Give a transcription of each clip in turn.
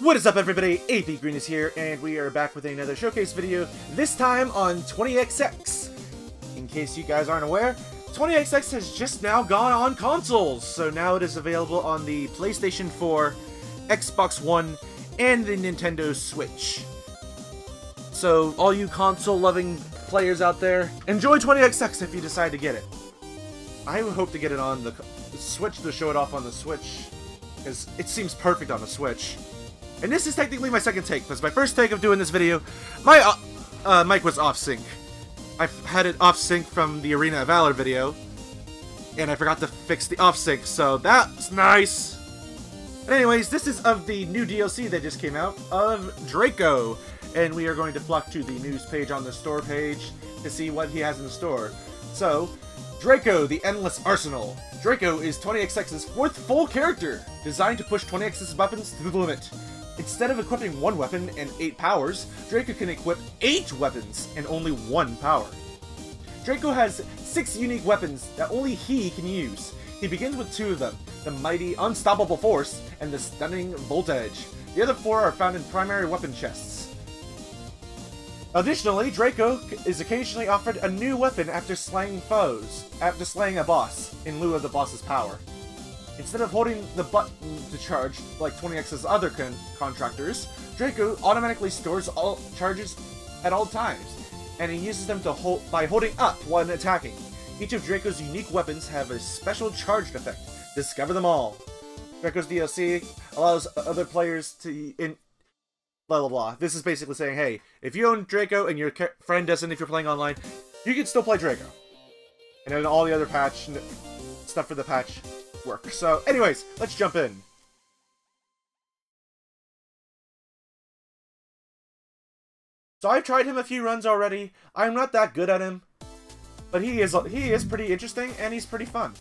What is up everybody, APGrenus here, and we are back with another showcase video, this time on 20XX. In case you guys aren't aware, 20XX has just now gone on consoles, so now it is available on the PlayStation 4, Xbox One, and the Nintendo Switch. So, all you console-loving players out there, enjoy 20XX if you decide to get it. I hope to get it on the Switch to show it off on the Switch, because it seems perfect on the Switch. And this is technically my second take, because my first take of doing this video, my uh, uh, mic was off sync. I had it off sync from the Arena of Valor video, and I forgot to fix the off sync, so that's nice. But anyways, this is of the new DLC that just came out of Draco, and we are going to flock to the news page on the store page to see what he has in the store. So, Draco, the Endless Arsenal. Draco is 20XX's fourth full character, designed to push 20XX's weapons to the limit. Instead of equipping one weapon and 8 powers, Draco can equip 8 weapons and only 1 power. Draco has 6 unique weapons that only he can use. He begins with 2 of them, the mighty Unstoppable Force and the Stunning Volt Edge. The other 4 are found in primary weapon chests. Additionally, Draco is occasionally offered a new weapon after slaying foes, after slaying a boss, in lieu of the boss's power. Instead of holding the button to charge, like 20X's other con contractors, Draco automatically stores all charges at all times, and he uses them to hold by holding up when attacking. Each of Draco's unique weapons have a special charged effect. Discover them all. Draco's DLC allows other players to in blah blah blah. This is basically saying, hey, if you own Draco and your friend doesn't, if you're playing online, you can still play Draco. And then all the other patch stuff for the patch work. So, anyways, let's jump in. So I've tried him a few runs already. I'm not that good at him, but he is he is pretty interesting and he's pretty fun.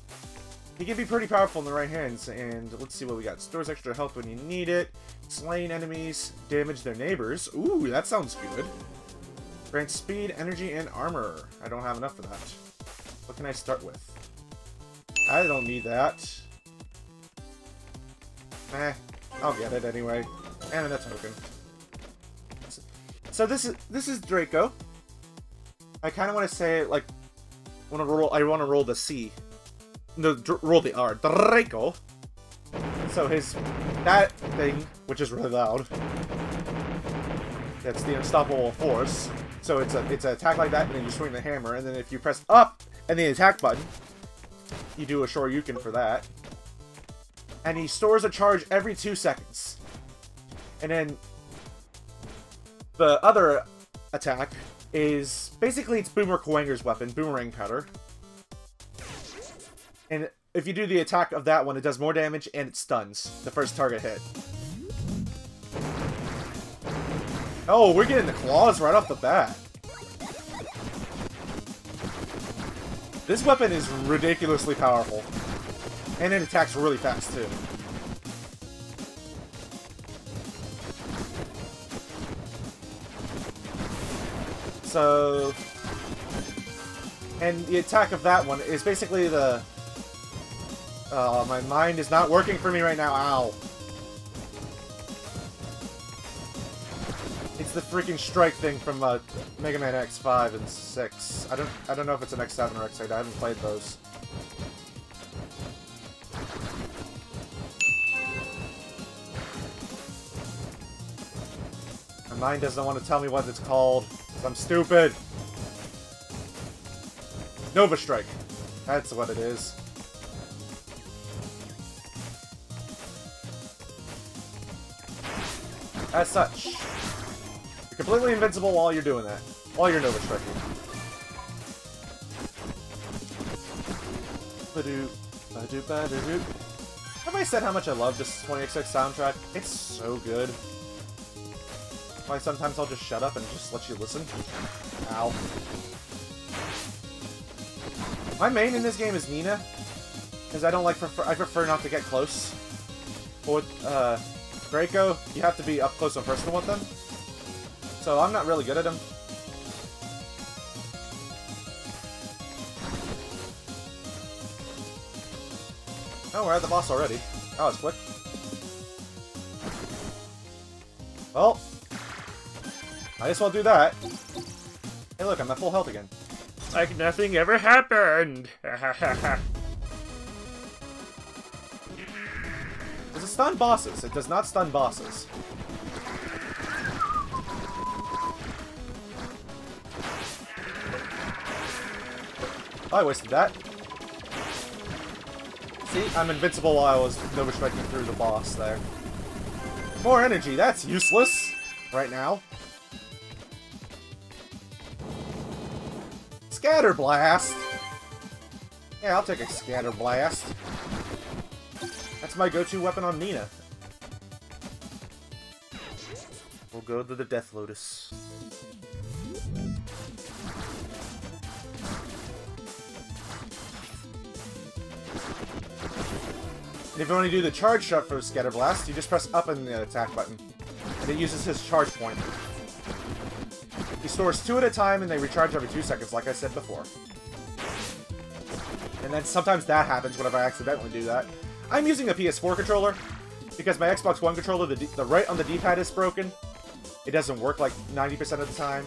He can be pretty powerful in the right hands, and let's see what we got. Stores extra health when you need it. Slain enemies, damage their neighbors. Ooh, that sounds good. Grants speed, energy, and armor. I don't have enough for that. What can I start with? I don't need that. Eh, I'll get it anyway. And a token. So this is this is Draco. I kind of want to say like, want to roll. I want to roll the C. No, roll the R. Draco. So his that thing, which is really loud. That's the unstoppable force. So it's a it's an attack like that, and then you swing the hammer, and then if you press up and the attack button, you do a Shoryuken for that. And he stores a charge every two seconds. And then the other attack is basically it's Boomer Kuwanger's weapon, Boomerang Cutter. And if you do the attack of that one, it does more damage and it stuns the first target hit. Oh, we're getting the claws right off the bat. This weapon is ridiculously powerful. And it attacks really fast, too. So... And the attack of that one is basically the... Oh, my mind is not working for me right now. Ow. It's the freaking strike thing from uh, Mega Man X5 and 6. I don't I don't know if it's an X7 or X8. I haven't played those. My mind doesn't want to tell me what it's called. I'm stupid. Nova Strike. That's what it is. As such, you're completely invincible while you're doing that. While you're Nova Striking. Have I said how much I love this 20XX soundtrack? It's so good. Why sometimes I'll just shut up and just let you listen. Ow. My main in this game is Nina, because I don't like prefer I prefer not to get close. Or uh, Draco, you have to be up close and personal with them. So I'm not really good at them. Oh, we're at the boss already. Oh, it's quick. Well, I just won't do that. Hey, look, I'm at full health again. Like nothing ever happened. stun bosses? It does not stun bosses. I wasted that. See, I'm invincible while I was no striking through the boss there. More energy, that's useless right now. Scatter Blast! Yeah, I'll take a Scatter Blast. My go-to weapon on Nina. We'll go to the Death Lotus. And if you want to do the charge shot for Scatter Blast, you just press up in the attack button. And it uses his charge point. He stores two at a time and they recharge every two seconds, like I said before. And then sometimes that happens whenever I accidentally do that. I'm using a PS4 controller, because my Xbox One controller, the, the right on the D-pad is broken. It doesn't work like 90% of the time.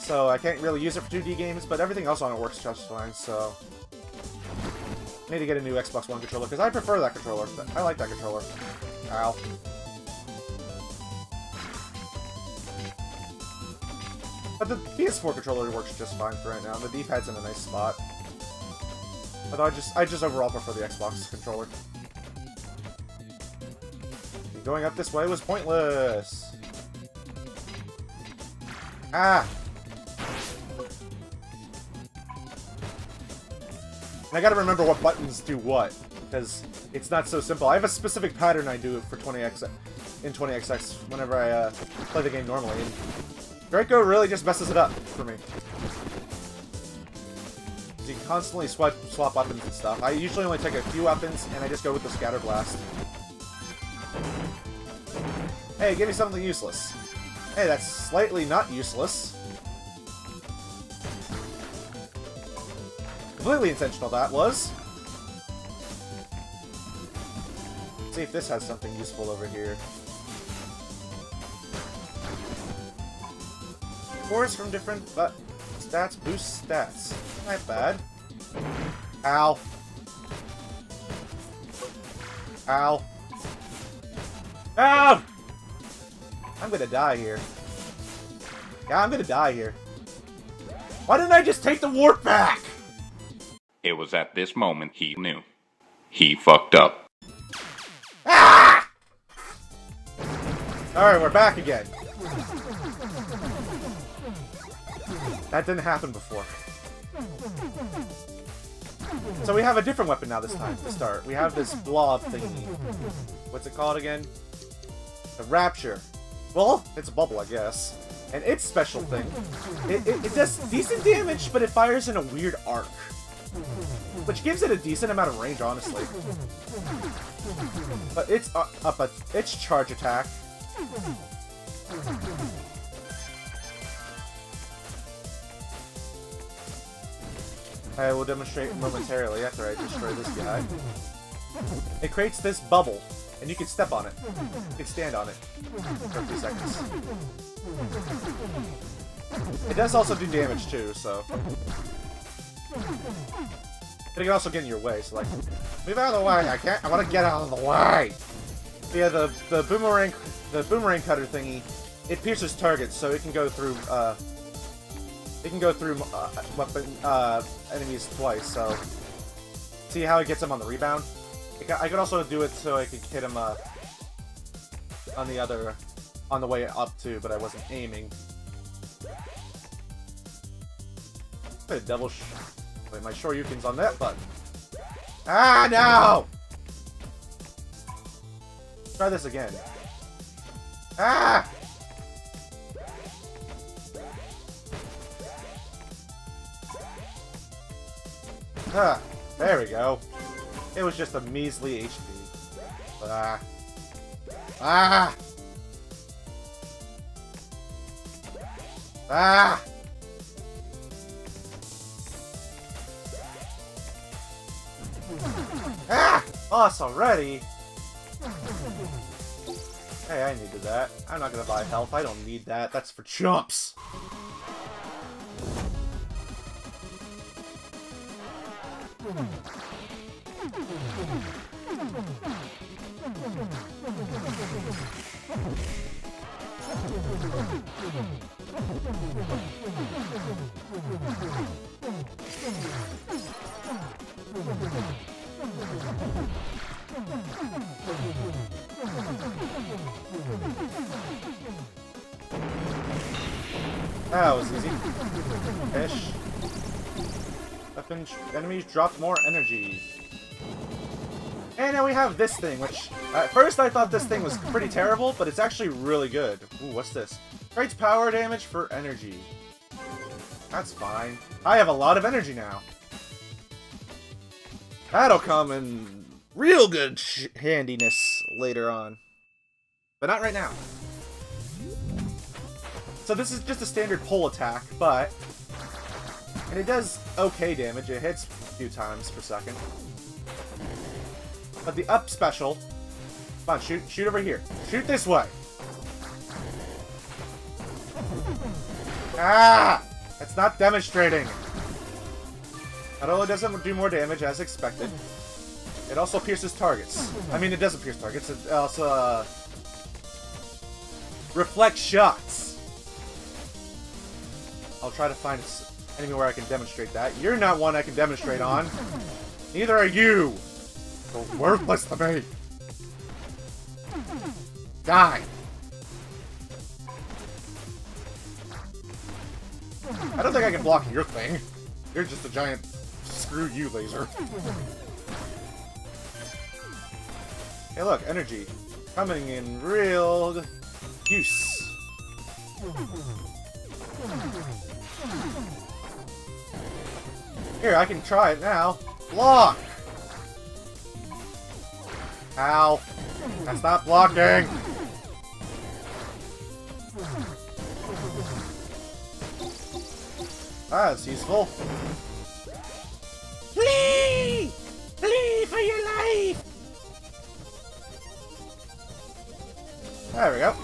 So I can't really use it for 2D games, but everything else on it works just fine, so... I need to get a new Xbox One controller, because I prefer that controller. I like that controller. Ow. But the PS4 controller works just fine for right now, the D-pad's in a nice spot. I just, I just overall prefer the Xbox controller. Going up this way was pointless! Ah! And I gotta remember what buttons do what, because it's not so simple. I have a specific pattern I do for 20x in 20XX whenever I uh, play the game normally, and Draco really just messes it up for me. Constantly swap, swap weapons and stuff. I usually only take a few weapons, and I just go with the Scatter Blast. Hey, give me something useless. Hey, that's slightly not useless. Completely intentional that was. Let's see if this has something useful over here. Cores from different but stats boost stats. Not bad. Ow. Ow. Ow! I'm gonna die here. Yeah, I'm gonna die here. Why didn't I just take the warp back? It was at this moment he knew. He fucked up. Ah! Alright, we're back again. That didn't happen before. So we have a different weapon now this time to start. We have this blob thingy. What's it called again? The Rapture. Well, it's a bubble, I guess. And its special thing, it, it, it does decent damage, but it fires in a weird arc. Which gives it a decent amount of range, honestly. But it's uh, up a its charge attack. I will demonstrate momentarily after I destroy this guy. It creates this bubble, and you can step on it. You can stand on it for a few seconds. It does also do damage too, so... But it can also get in your way, so like, move out of the way, I can't, I want to get out of the way! Yeah, the, the boomerang, the boomerang cutter thingy, it pierces targets, so it can go through, uh, it can go through, uh, weapon, uh, enemies twice, so, see how it gets them on the rebound? I could also do it so I could hit him, uh, on the other, on the way up too, but I wasn't aiming. A double sh Wait, my Shoryuken's on that button. Ah, no! Try this again. Ah! Ah, there we go. It was just a measly HP. Ah. Ah! Ah! Ah! boss already? Hey, I needed that. I'm not gonna buy health. I don't need that. That's for chumps. That was easy. Fish. Enemies drop more energy. And now we have this thing, which at first I thought this thing was pretty terrible, but it's actually really good. Ooh, what's this? Creates power damage for energy. That's fine. I have a lot of energy now. That'll come in real good handiness later on. But not right now. So this is just a standard pull attack, but... And it does okay damage. It hits a few times per second. But the up special... Come on, shoot, shoot over here. Shoot this way. Ah! It's not demonstrating. Not only does it do more damage as expected, it also pierces targets. I mean, it doesn't pierce targets. It also uh, reflects shots. I'll try to find anywhere I can demonstrate that. You're not one I can demonstrate on. Neither are you. Worthless to me. Die. I don't think I can block your thing. You're just a giant screw you laser. hey look, energy. Coming in real use. Here, I can try it now. Block! Ow. Not blocking! Ah, that's useful. Flee! Flee for your life! There we go.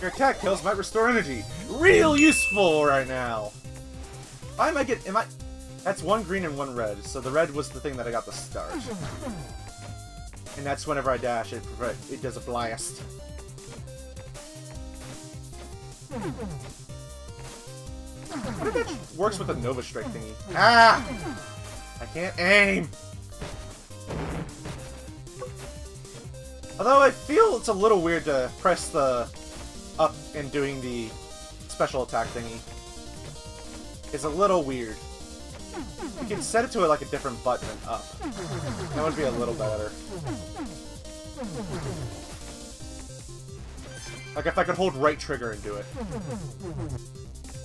Your attack kills might restore energy. Real useful right now. Why am I get? Am I? That's one green and one red. So the red was the thing that I got the start. And that's whenever I dash, it it does a blast. What if that works with a Nova Strike thingy? Ah! I can't aim! Although I feel it's a little weird to press the up and doing the special attack thingy is a little weird. You can set it to like a different button up. That would be a little better. Like if I could hold right trigger and do it.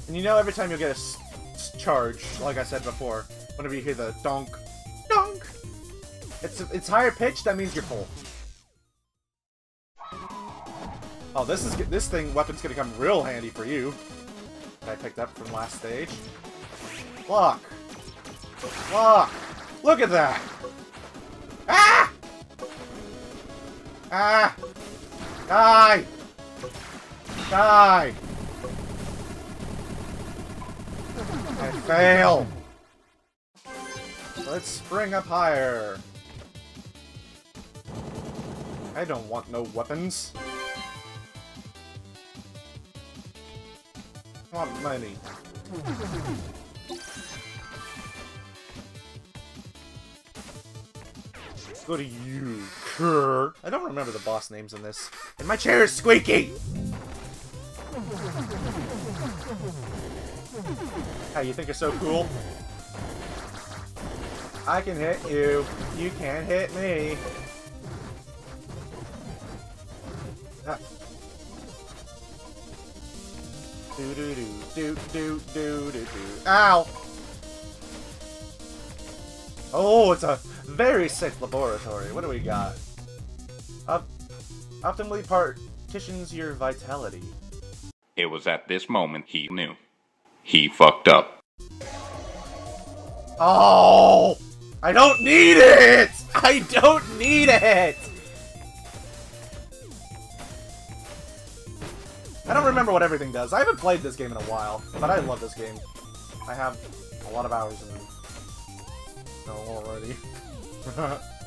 And you know every time you get a charge, like I said before, whenever you hear the donk, donk, it's, it's higher pitch, that means you're full. Oh, this is this thing weapon's gonna come real handy for you. That I picked up from last stage. Block. Block. Look at that. Ah! Ah! Die! Die! I fail! Let's spring up higher. I don't want no weapons. Want money. Go to you, Kerr. I don't remember the boss names in this. And my chair is squeaky! How you think you're so cool? I can hit you. You can't hit me. Ah. Do do do do do do do do. Ow! Oh, it's a very sick laboratory. What do we got? Op optimally partitions your vitality. It was at this moment he knew. He fucked up. Oh! I don't need it! I don't need it! I don't remember what everything does. I haven't played this game in a while, but I love this game. I have a lot of hours in it. No, already.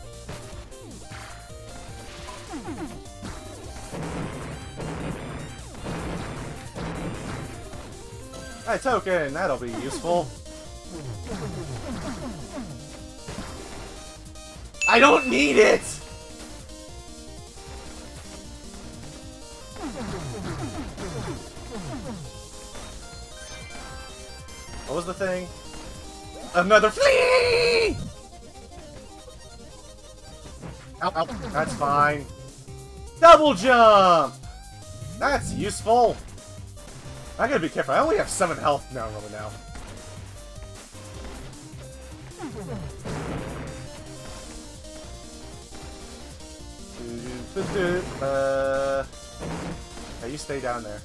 A token! That'll be useful. I don't need it! Another flea! Ow, ow. That's fine. Double jump! That's useful. I gotta be careful. I only have 7 health now, really now. Uh, hey, you stay down there.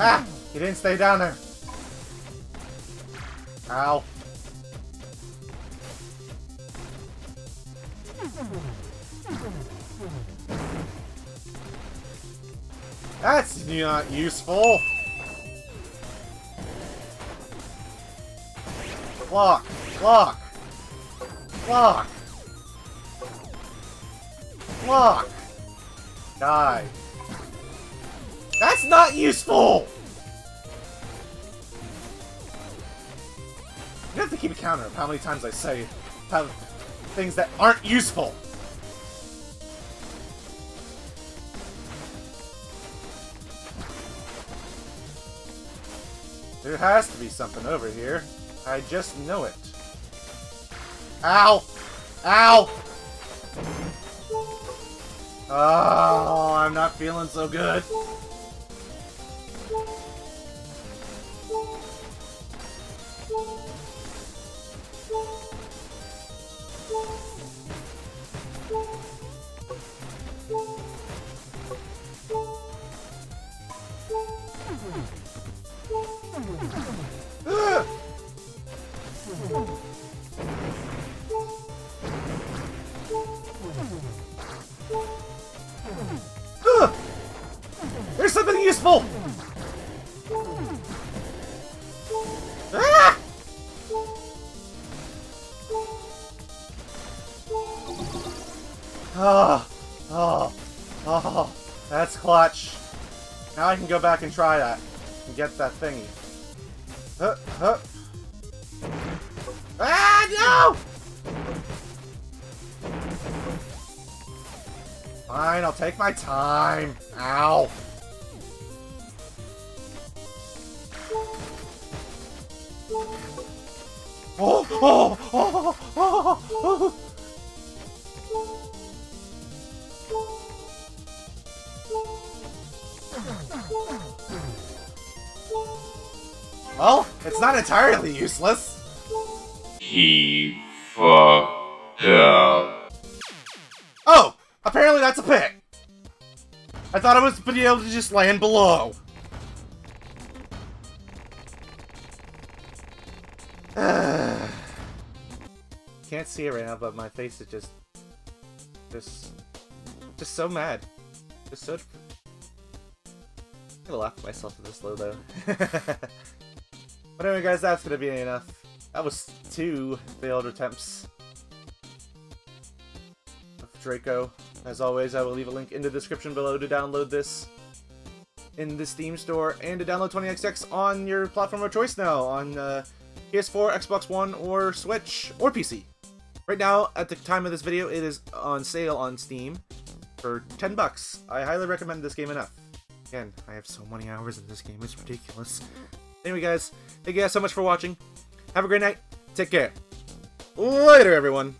Ah! You didn't stay down there. Ow. That's not useful. Block! Block! Block! Block! Die. That's not useful! You have to keep a counter of how many times I say things that aren't useful. There has to be something over here. I just know it. Ow! Ow! Oh, I'm not feeling so good. Oh, oh, oh, that's clutch. Now I can go back and try that and get that thingy. Huh, huh. Ah, no! Fine, I'll take my time. Ow. Oh, oh, oh, oh, oh. oh. Well, it's not entirely useless. He fucked up. Oh, apparently that's a pit. I thought I was be able to just land below. Can't see it right now, but my face is just, just, just so mad. Just so. I'm gonna laugh at myself at this low though. but anyway, guys, that's gonna be enough. That was two failed attempts of Draco. As always, I will leave a link in the description below to download this in the Steam store and to download 20XX on your platform of choice now on uh, PS4, Xbox One, or Switch, or PC. Right now, at the time of this video, it is on sale on Steam for 10 bucks. I highly recommend this game enough. Again, I have so many hours in this game, it's ridiculous. Anyway, guys, thank you guys so much for watching. Have a great night. Take care. Later, everyone.